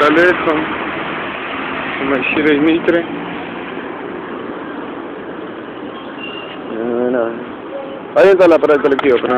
daleko. Trzymaj się Mitry. Ayun sa la para ito colectivo.